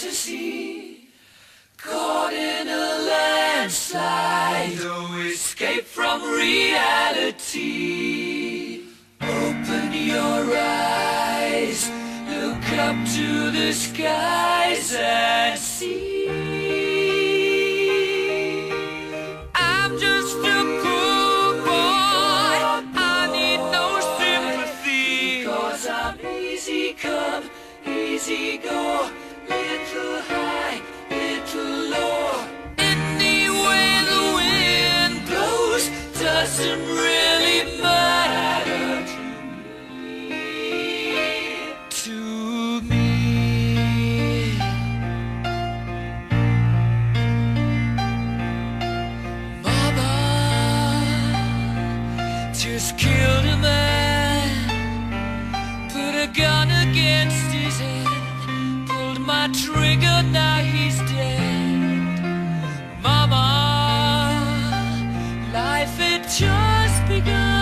fantasy. Caught in a landslide, no escape from reality. Open your eyes, look up to the skies and see. Just begun,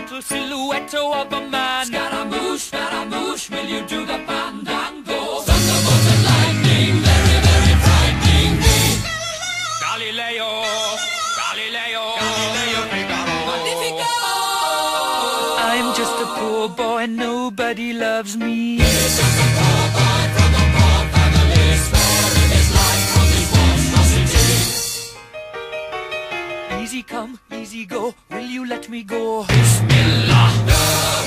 little silhouette of a man. Scaramouche, Scaramouche, will you do the fandango? Thunderbolt and lightning, very, very frightening me. Galileo, Galileo, Galileo Magnifico. I'm just a poor boy, nobody loves me. Easy come, easy go. Will you let me go? Bismillah. No,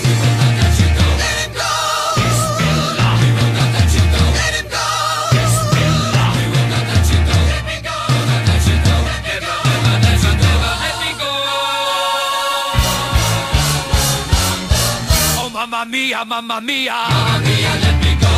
we will not let you go. Let him go. Bismillah. We will not let you go. Let him go. Bismillah. We will not let you go. Let me go. Will not let you go. Let me go. Will not let you go. Let me go. Oh, mamma mia, mamma mia. Mamma mia, let me go.